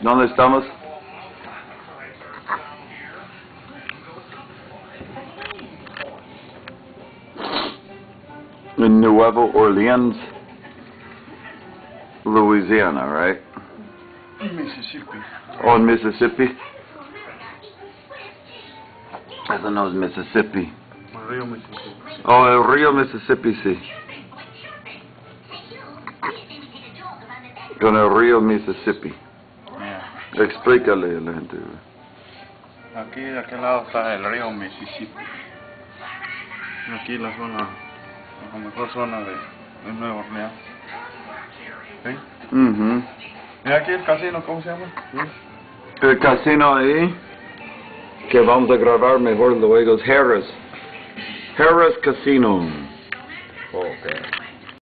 ¿Dónde estamos? In Nuevo Orleans, Louisiana, right? Mississippi. Oh, in Mississippi? Eso no es Mississippi. Río Mississippi. Oh, el río Mississippi, sí. Con el río Mississippi. Explícale a la gente. aquí de aquel lado está el río Mississippi. Y Aquí la zona, la mejor zona de, de Nueva Orleans. ¿Sí? Ujú. Y aquí el casino, ¿cómo se llama? ¿Sí? El casino ahí, que vamos a grabar mejor luego, es Harris. Harris Casino. Ok.